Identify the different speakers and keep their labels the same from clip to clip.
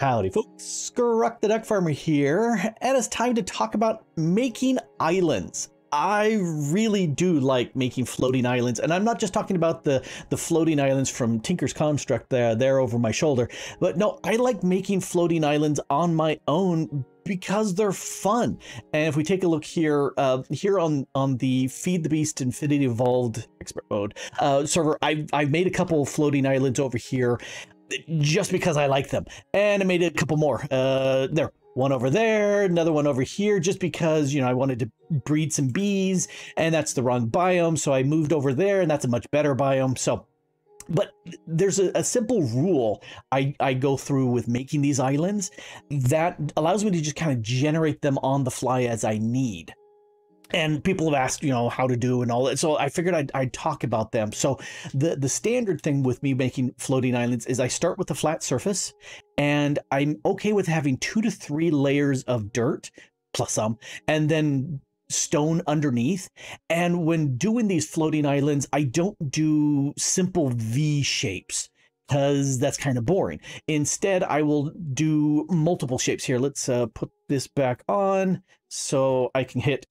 Speaker 1: Howdy folks, Grok the Duck Farmer here, and it's time to talk about making islands. I really do like making floating islands, and I'm not just talking about the, the floating islands from Tinker's Construct there, there over my shoulder, but no, I like making floating islands on my own because they're fun. And if we take a look here, uh, here on, on the Feed the Beast Infinity Evolved Expert Mode uh, server, I've, I've made a couple floating islands over here just because I like them. And I made a couple more. Uh, there, one over there, another one over here, just because, you know, I wanted to breed some bees and that's the wrong biome. So I moved over there and that's a much better biome. So, but there's a, a simple rule I, I go through with making these islands that allows me to just kind of generate them on the fly as I need and people have asked you know how to do and all that so i figured I'd, I'd, talk about them so the the standard thing with me making floating islands is i start with a flat surface and i'm okay with having two to three layers of dirt plus some and then stone underneath and when doing these floating islands i don't do simple v shapes because that's kind of boring. Instead, I will do multiple shapes here. Let's uh, put this back on so I can hit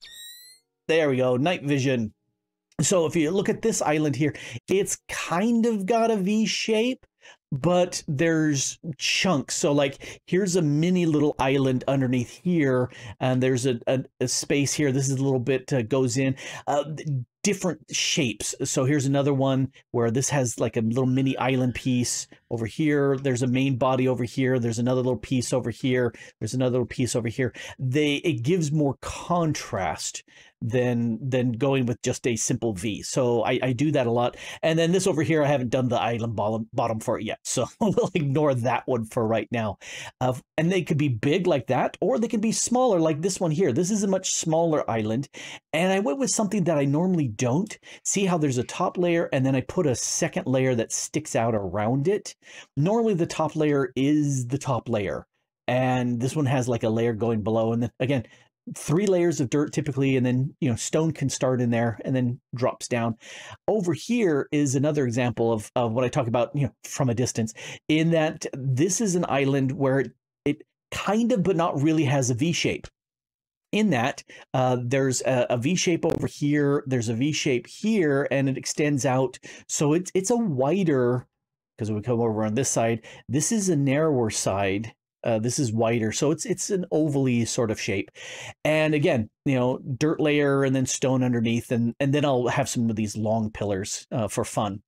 Speaker 1: there we go, night vision. So if you look at this island here, it's kind of got a V shape, but there's chunks. So like here's a mini little island underneath here, and there's a, a, a space here. This is a little bit uh, goes in. Uh, different shapes. So here's another one where this has like a little mini island piece over here. There's a main body over here. There's another little piece over here. There's another little piece over here. They it gives more contrast than than going with just a simple V. So I, I do that a lot. And then this over here, I haven't done the island bottom, bottom for it yet. So we'll ignore that one for right now. Uh, and they could be big like that, or they could be smaller like this one here. This is a much smaller island. And I went with something that I normally don't. See how there's a top layer and then I put a second layer that sticks out around it. Normally the top layer is the top layer and this one has like a layer going below and then again three layers of dirt typically and then you know stone can start in there and then drops down over here is another example of, of what i talk about you know from a distance in that this is an island where it, it kind of but not really has a v shape in that uh, there's a, a V shape over here, there's a V shape here, and it extends out. So it's it's a wider because we come over on this side. This is a narrower side uh, this is wider, so it's it's an ovally sort of shape. And again, you know, dirt layer and then stone underneath, and and then I'll have some of these long pillars uh, for fun.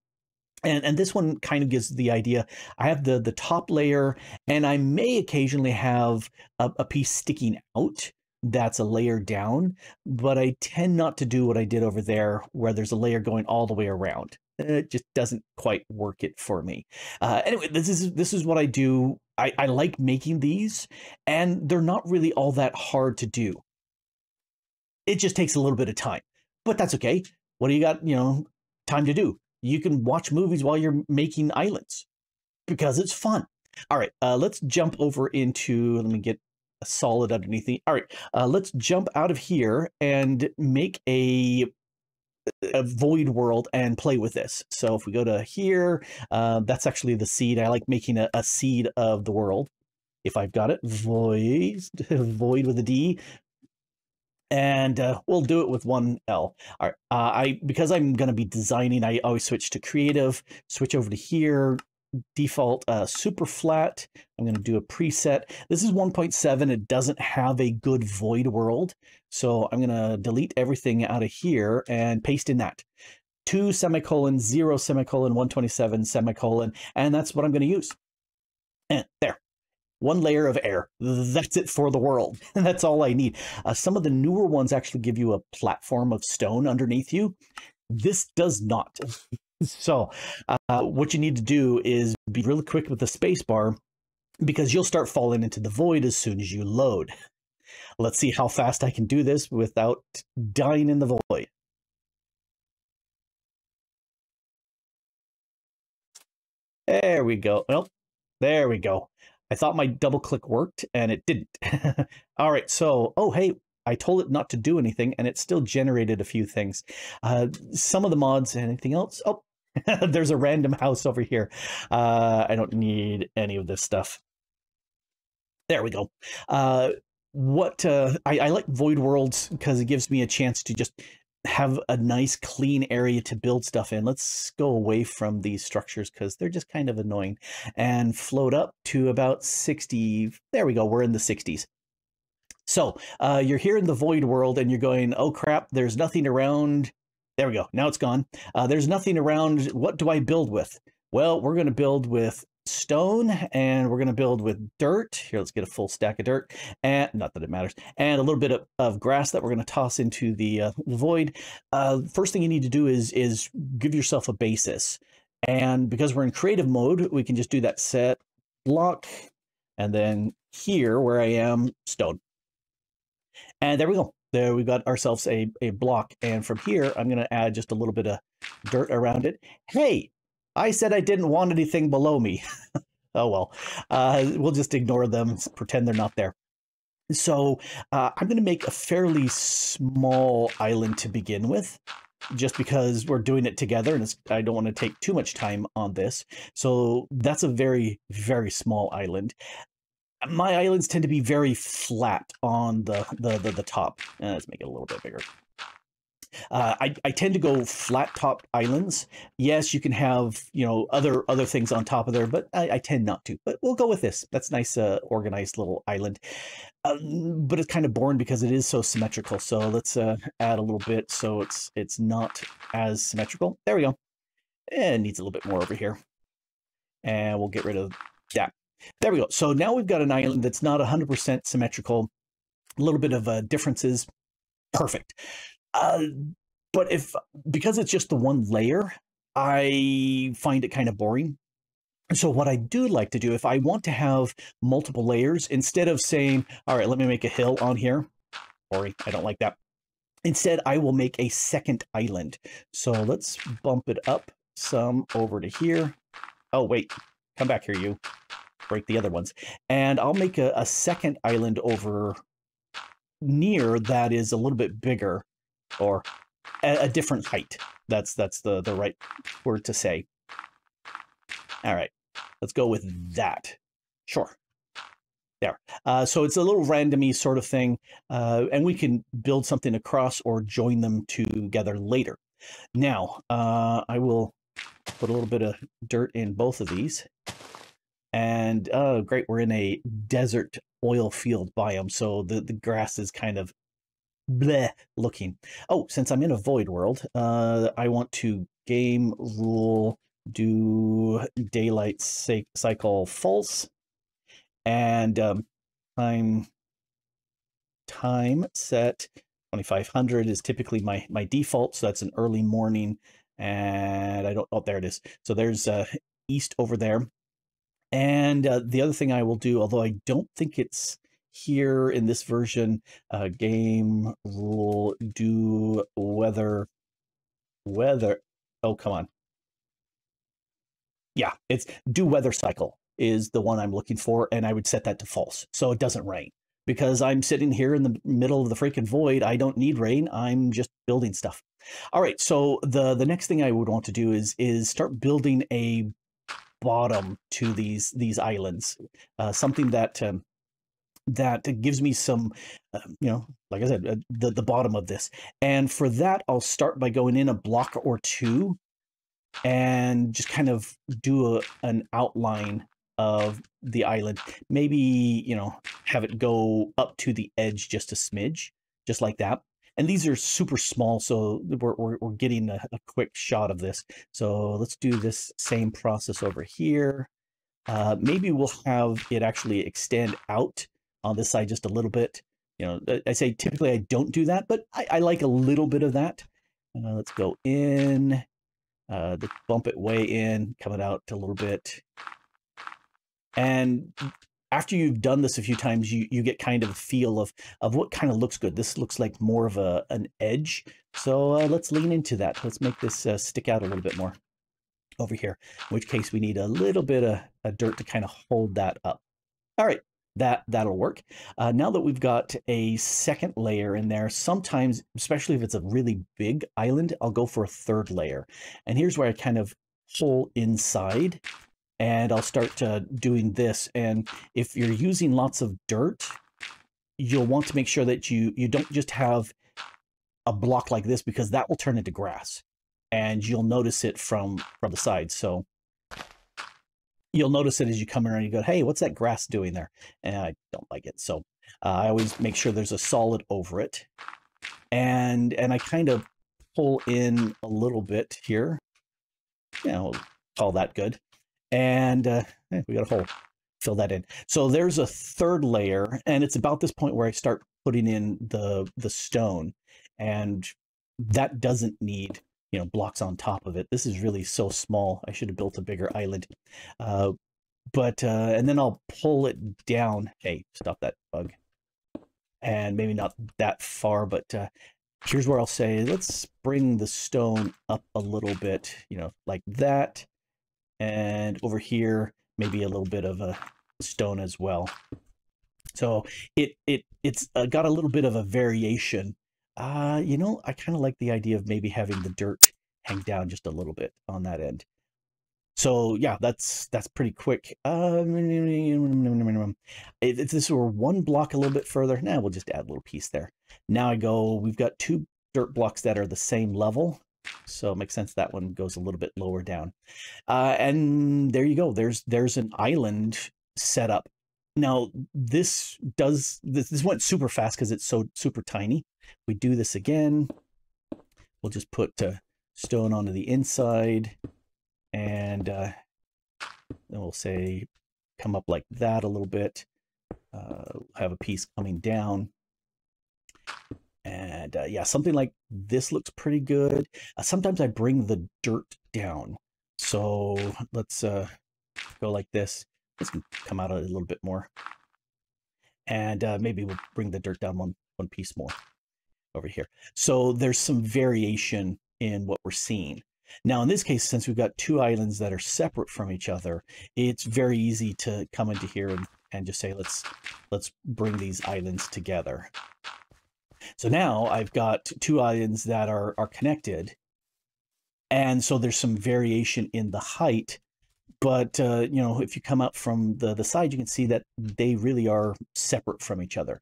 Speaker 1: And and this one kind of gives the idea. I have the the top layer, and I may occasionally have a, a piece sticking out that's a layer down, but I tend not to do what I did over there, where there's a layer going all the way around. It just doesn't quite work it for me. Uh, anyway, this is this is what I do I, I like making these, and they're not really all that hard to do. It just takes a little bit of time, but that's okay. What do you got, you know, time to do? You can watch movies while you're making islands because it's fun. All right, uh, let's jump over into, let me get a solid underneath the, all right, uh, let's jump out of here and make a a void world and play with this. So if we go to here, uh, that's actually the seed. I like making a, a seed of the world. If I've got it, void, void with a D, and uh, we'll do it with one L. All right, uh, I because I'm going to be designing, I always switch to creative, switch over to here, default uh, super flat. I'm going to do a preset. This is 1.7. It doesn't have a good void world. So I'm going to delete everything out of here and paste in that. 2 semicolon, 0 semicolon, 127 semicolon. And that's what I'm going to use. And there. One layer of air. That's it for the world. And that's all I need. Uh, some of the newer ones actually give you a platform of stone underneath you. This does not. So, uh, what you need to do is be really quick with the spacebar because you'll start falling into the void as soon as you load. Let's see how fast I can do this without dying in the void. There we go. Well, there we go. I thought my double click worked and it didn't. All right, so, oh, hey, I told it not to do anything and it still generated a few things. Uh, some of the mods, anything else? Oh, There's a random house over here. Uh, I don't need any of this stuff. There we go. Uh, what uh, I, I like void worlds because it gives me a chance to just have a nice clean area to build stuff in. Let's go away from these structures because they're just kind of annoying and float up to about 60. There we go. We're in the 60s. So uh, you're here in the void world and you're going, oh crap, there's nothing around. There we go. Now it's gone. Uh, there's nothing around. What do I build with? Well, we're going to build with stone and we're going to build with dirt. Here, let's get a full stack of dirt and not that it matters. And a little bit of, of grass that we're going to toss into the, uh, void. Uh, first thing you need to do is, is give yourself a basis. And because we're in creative mode, we can just do that set block. And then here where I am, stone. And there we go. There we got ourselves a, a block. And from here, I'm going to add just a little bit of dirt around it. Hey, I said I didn't want anything below me. oh well, uh, we'll just ignore them, pretend they're not there. So uh, I'm going to make a fairly small island to begin with, just because we're doing it together and I don't want to take too much time on this. So that's a very, very small island. My islands tend to be very flat on the, the, the, the top. Uh, let's make it a little bit bigger. Uh, I, I tend to go flat top islands. Yes, you can have you know other other things on top of there, but I, I tend not to. But we'll go with this. That's nice, uh, organized little island. Um, but it's kind of boring because it is so symmetrical. So let's uh, add a little bit so it's it's not as symmetrical. There we go. And needs a little bit more over here, and we'll get rid of that. There we go. So now we've got an island that's not 100% symmetrical. A little bit of uh, differences. Perfect. Uh, but if because it's just the one layer, I find it kind of boring. So what I do like to do, if I want to have multiple layers, instead of saying, all right, let me make a hill on here, sorry, I don't like that. Instead, I will make a second island. So let's bump it up some over to here. Oh, wait, come back here, you. Break the other ones. And I'll make a, a second island over near that is a little bit bigger or a, a different height. That's that's the the right word to say. All right, let's go with that. Sure. There. Uh, so it's a little randomy sort of thing, uh, and we can build something across or join them together later. Now, uh, I will put a little bit of dirt in both of these. And, oh, great, we're in a desert oil field biome, so the, the grass is kind of bleh looking. Oh, since I'm in a void world, uh, I want to game rule do daylight cycle false and um, time time set 2500 is typically my my default so that's an early morning and i don't oh there it is so there's uh east over there and uh, the other thing i will do although i don't think it's here in this version, uh, game rule do weather weather. Oh, come on. Yeah, it's do weather cycle is the one I'm looking for, and I would set that to false so it doesn't rain because I'm sitting here in the middle of the freaking void. I don't need rain. I'm just building stuff. All right, so the the next thing I would want to do is is start building a bottom to these these islands, uh, something that um, that gives me some, uh, you know, like I said, uh, the, the bottom of this. And for that, I'll start by going in a block or two and just kind of do a, an outline of the island. Maybe, you know, have it go up to the edge just a smidge, just like that. And these are super small, so we're, we're, we're getting a, a quick shot of this. So let's do this same process over here. Uh, maybe we'll have it actually extend out on this side just a little bit. You know, I say typically I don't do that, but I, I like a little bit of that. Uh, let's go in, uh, bump it way in, coming out a little bit. And after you've done this a few times, you, you get kind of a feel of, of what kind of looks good. This looks like more of a an edge. So uh, let's lean into that. Let's make this uh, stick out a little bit more over here, in which case we need a little bit of, of dirt to kind of hold that up. All right, that that'll work. Uh, now that we've got a second layer in there, sometimes, especially if it's a really big island, I'll go for a third layer. And here's where I kind of pull inside and I'll start uh, doing this. And if you're using lots of dirt, you'll want to make sure that you you don't just have a block like this because that will turn into grass and you'll notice it from from the side. So you'll notice it as you come around. You go, hey, what's that grass doing there? And I don't like it. So uh, I always make sure there's a solid over it, and and I kind of pull in a little bit here. You know, call that good. And uh, eh, we got a hole. Fill that in. So there's a third layer, and it's about this point where I start putting in the the stone, and that doesn't need you know blocks on top of it. This is really so small. I should have built a bigger island. Uh, but uh, and then I'll pull it down. Hey, stop that bug. And maybe not that far, but uh, here's where I'll say let's bring the stone up a little bit. You know, like that, and over here maybe a little bit of a stone as well. So it it it's uh, got a little bit of a variation uh, you know, I kind of like the idea of maybe having the dirt hang down just a little bit on that end. So yeah, that's that's pretty quick. Um, if this were one block a little bit further, now nah, we'll just add a little piece there. Now I go, we've got two dirt blocks that are the same level. So it makes sense that one goes a little bit lower down. Uh, and there you go. There's there's an island set up. Now this does this, this went super fast because it's so super tiny we do this again, we'll just put uh, stone onto the inside and uh, then we'll say come up like that a little bit. Uh, have a piece coming down. And uh, yeah, something like this looks pretty good. Uh, sometimes I bring the dirt down. So let's uh, go like this. This can come out a little bit more. And uh, maybe we'll bring the dirt down one, one piece more over here. So there's some variation in what we're seeing. Now, in this case, since we've got two islands that are separate from each other, it's very easy to come into here and, and just say, let's, let's bring these islands together. So now I've got two islands that are, are connected. And so there's some variation in the height but uh, you know if you come up from the the side you can see that they really are separate from each other.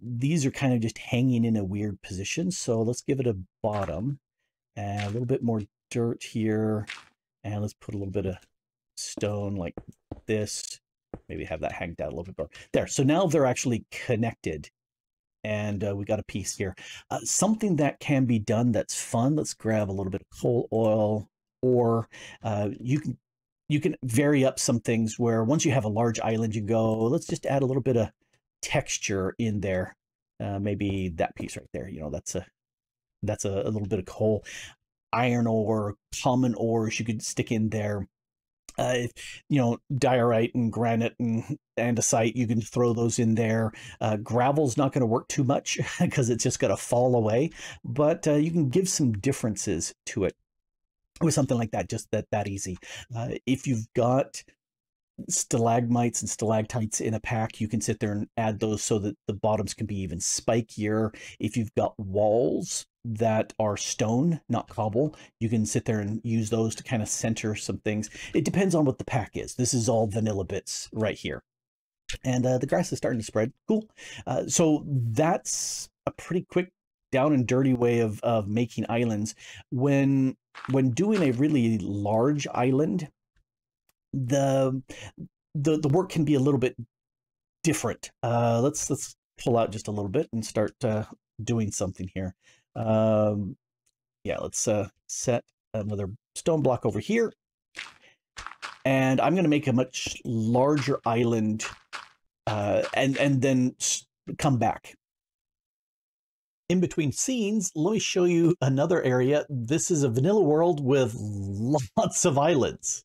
Speaker 1: These are kind of just hanging in a weird position so let's give it a bottom and a little bit more dirt here. And let's put a little bit of stone like this. Maybe have that hang down a little bit more. There so now they're actually connected and uh, we got a piece here uh, something that can be done that's fun let's grab a little bit of coal ore or uh, you can you can vary up some things where once you have a large island, you go, let's just add a little bit of texture in there. Uh, maybe that piece right there, you know, that's a that's a, a little bit of coal. Iron ore, common ores you could stick in there. Uh, you know, diorite and granite and andesite, you can throw those in there. Uh, gravel's not going to work too much because it's just going to fall away, but uh, you can give some differences to it with something like that, just that that easy. Uh, if you've got stalagmites and stalactites in a pack, you can sit there and add those so that the bottoms can be even spikier. If you've got walls that are stone, not cobble, you can sit there and use those to kind of center some things. It depends on what the pack is. This is all vanilla bits right here. And uh, the grass is starting to spread. Cool. Uh, so that's a pretty quick down and dirty way of, of making islands. When when doing a really large island, the the the work can be a little bit different. Uh, let's let's pull out just a little bit and start uh, doing something here. Um, yeah, let's uh, set another stone block over here. And I'm going to make a much larger island uh, and, and then come back in between scenes, let me show you another area. This is a vanilla world with lots of islands.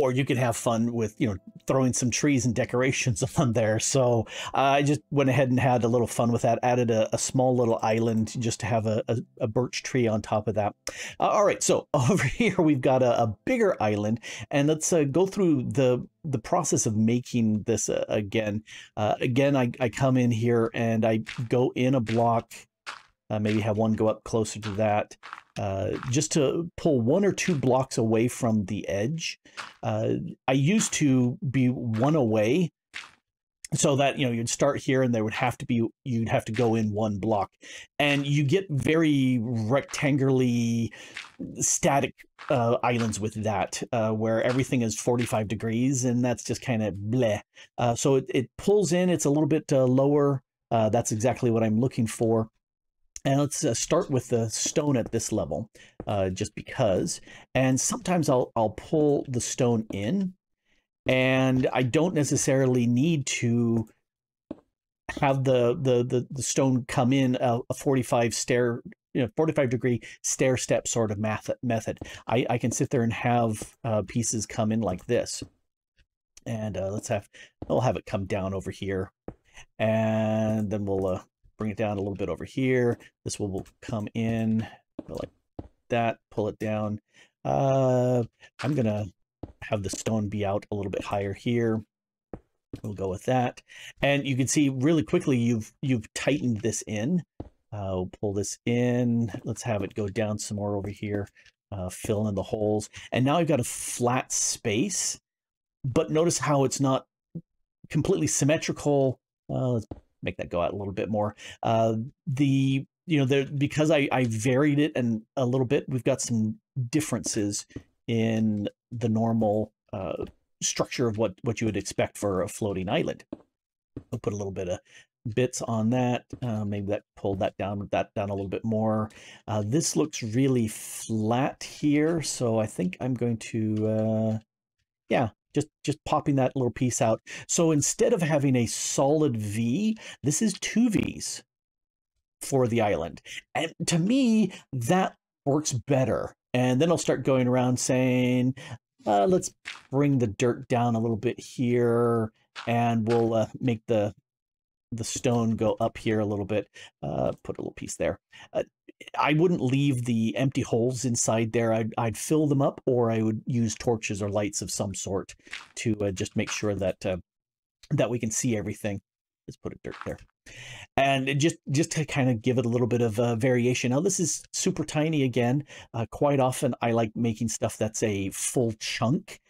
Speaker 1: Or you can have fun with, you know, throwing some trees and decorations on there. So I just went ahead and had a little fun with that. Added a, a small little island just to have a, a, a birch tree on top of that. Uh, all right, so over here we've got a, a bigger island, and let's uh, go through the the process of making this uh, again. Uh, again, I, I come in here and I go in a block Uh, maybe have one go up closer to that. Uh, just to pull one or two blocks away from the edge. Uh, I used to be one away so that you know you'd start here and there would have to be you'd have to go in one block and you get very rectangularly static uh, islands with that uh, where everything is 45 degrees and that's just kind of bleh uh, so it, it pulls in it's a little bit uh, lower uh, that's exactly what i'm looking for and let's uh, start with the stone at this level just because. And sometimes i'll i'll pull the stone in and I don't necessarily need to have the the the, the stone come in a, a 45 stair you know 45 degree stair step sort of method method. I i can sit there and have uh, pieces come in like this. And uh, let's have we'll have it come down over here. And then we'll uh, bring it down a little bit over here this will, come in like that pull it down uh i'm gonna have the stone be out a little bit higher here. We'll go with that. And you can see really quickly you've you've tightened this in. Uh, we'll pull this in. Let's have it go down some more over here. Uh, fill in the holes. And now I've got a flat space. But notice how it's not completely symmetrical. Well, let's make that go out a little bit more. Uh, the you know there because I I varied it and a little bit. We've got some differences in the normal uh, structure of what, what you would expect for a floating island. I'll put a little bit of bits on that. Uh, maybe that pulled that down, that down a little bit more. Uh, this looks really flat here, so I think I'm going to, uh, yeah, just just popping that little piece out. So instead of having a solid V, this is two V's for the island. And to me, that works better. And then I'll start going around saying, uh, let's bring the dirt down a little bit here and we'll uh, make the the stone go up here a little bit uh, put a little piece there uh, i wouldn't leave the empty holes inside there I'd, I'd fill them up or i would use torches or lights of some sort to uh, just make sure that uh, that we can see everything let's put a dirt there and just just to kind of give it a little bit of uh, variation. Now this is super tiny again. Uh, quite often I like making stuff that's a full chunk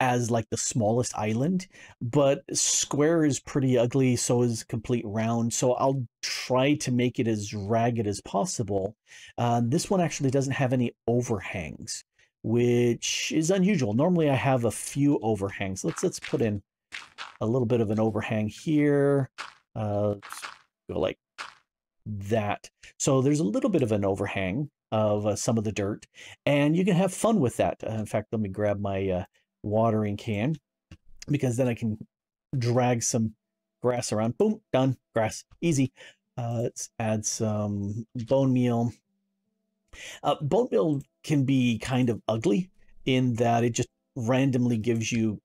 Speaker 1: as like the smallest island, but square is pretty ugly, so is complete round. So I'll try to make it as ragged as possible. Uh, this one actually doesn't have any overhangs, which is unusual. Normally I have a few overhangs. Let's let's put in a little bit of an overhang here. Uh, go like that. So there's a little bit of an overhang of uh, some of the dirt, and you can have fun with that. Uh, in fact, let me grab my uh, watering can because then I can drag some grass around. Boom, done. Grass, easy. Uh, let's add some bone meal. Uh, bone meal can be kind of ugly in that it just randomly gives you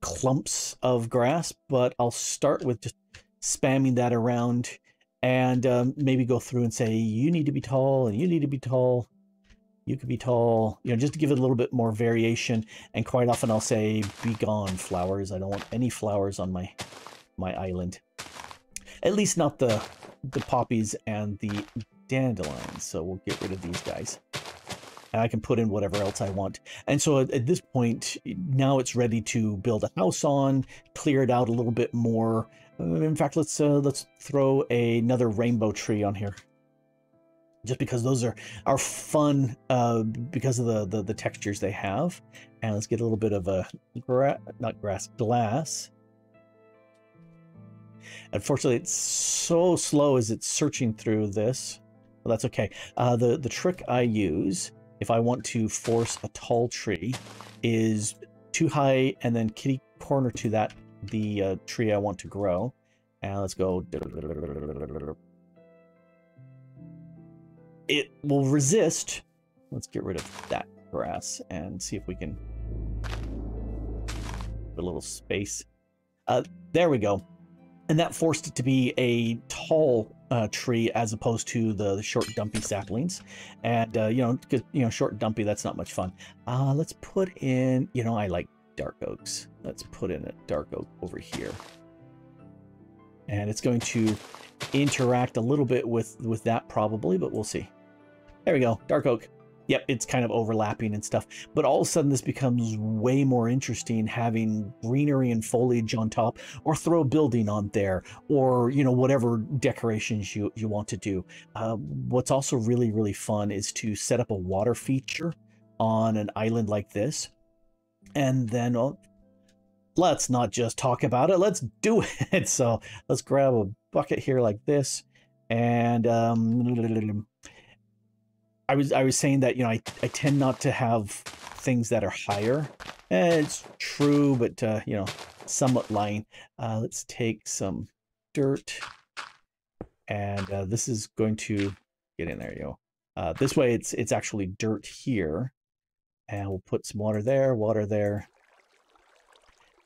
Speaker 1: clumps of grass, but I'll start with just spamming that around and um, maybe go through and say, you need to be tall and you need to be tall. You could be tall, you know, just to give it a little bit more variation. And quite often I'll say, be gone flowers. I don't want any flowers on my my island. At least not the the poppies and the dandelions. So we'll get rid of these guys. And I can put in whatever else I want. And so at, at this point, now it's ready to build a house on, clear it out a little bit more, in fact, let's uh, let's throw another rainbow tree on here. Just because those are are fun uh, because of the, the, the textures they have, and let's get a little bit of a gra not grass glass. Unfortunately, it's so slow as it's searching through this. Well, that's okay. Uh, the the trick I use if I want to force a tall tree is too high and then kitty corner to that the uh, tree I want to grow. And let's go. It will resist. Let's get rid of that grass and see if we can a little space. Uh, there we go. And that forced it to be a tall uh, tree as opposed to the, the short dumpy saplings. And, uh, you know, because, you know, short dumpy, that's not much fun. Uh, let's put in, you know, I like dark oaks. Let's put in a dark oak over here. And it's going to interact a little bit with, with that probably, but we'll see. There we go, dark oak. Yep, it's kind of overlapping and stuff. But all of a sudden, this becomes way more interesting having greenery and foliage on top, or throw a building on there, or you know whatever decorations you you want to do. Uh, what's also really really fun is to set up a water feature on an island like this, and then oh, let's not just talk about it. Let's do it. So let's grab a bucket here like this, and um, I was I was saying that you know I, I tend not to have things that are higher. Eh, it's true, but uh, you know, somewhat lying. Uh, let's take some dirt, and uh, this is going to get in there. Know, uh, this way it's it's actually dirt here, and we'll put some water there, water there.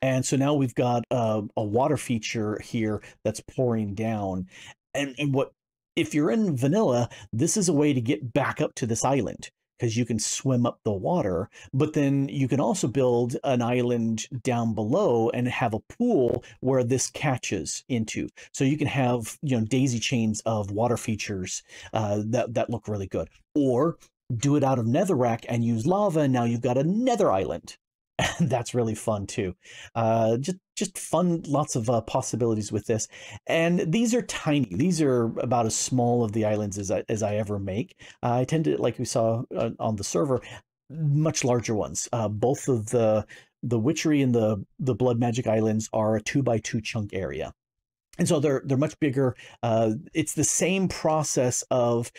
Speaker 1: And so now we've got uh, a water feature here that's pouring down. And, and what if you're in vanilla, this is a way to get back up to this island because you can swim up the water, but then you can also build an island down below and have a pool where this catches into. So you can have, you know, daisy chains of water features uh, that, that look really good. Or do it out of netherrack and use lava, and now you've got a nether island and that's really fun too. Uh, just just fun, lots of uh, possibilities with this. And these are tiny. These are about as small of the islands as I, as I ever make. Uh, I tend to, like we saw uh, on the server, much larger ones. Uh, both of the the witchery and the the blood magic islands are a two by two chunk area and so they're they're much bigger. Uh, it's the same process of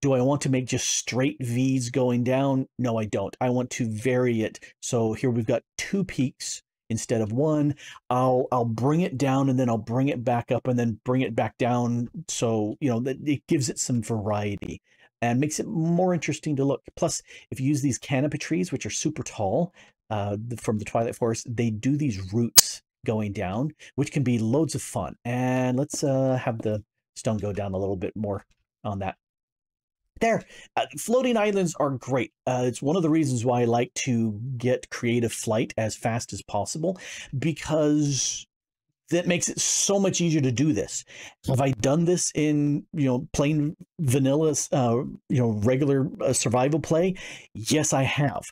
Speaker 1: do I want to make just straight V's going down? No, I don't. I want to vary it. So here we've got two peaks instead of one. I'll I'll bring it down and then I'll bring it back up and then bring it back down. So you know that it gives it some variety and makes it more interesting to look. Plus, if you use these canopy trees, which are super tall uh, from the Twilight Forest, they do these roots going down, which can be loads of fun. And let's uh, have the stone go down a little bit more on that there uh, floating islands are great uh, it's one of the reasons why i like to get creative flight as fast as possible because that makes it so much easier to do this. Have i done this in you know plain vanilla uh, you know regular uh, survival play? Yes i have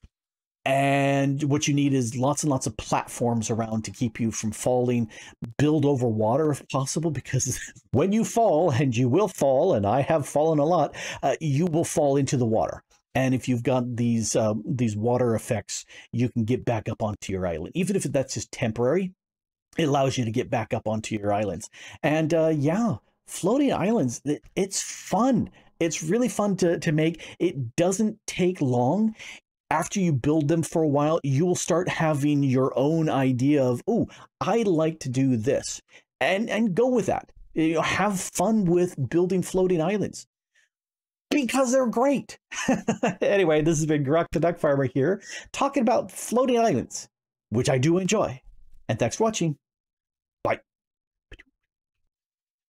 Speaker 1: and what you need is lots and lots of platforms around to keep you from falling. Build over water if possible because when you fall and you will fall and i have fallen a lot uh, you will fall into the water. And if you've got these uh, these water effects you can get back up onto your island. Even if that's just temporary it allows you to get back up onto your islands. And uh, yeah floating islands it's fun. It's really fun to, to make. It doesn't take long after you build them for a while, you'll start having your own idea of, oh, I like to do this, and and go with that. You know, have fun with building floating islands because they're great. anyway, this has been Grok the Duck Farmer here, talking about floating islands, which I do enjoy. And thanks for watching.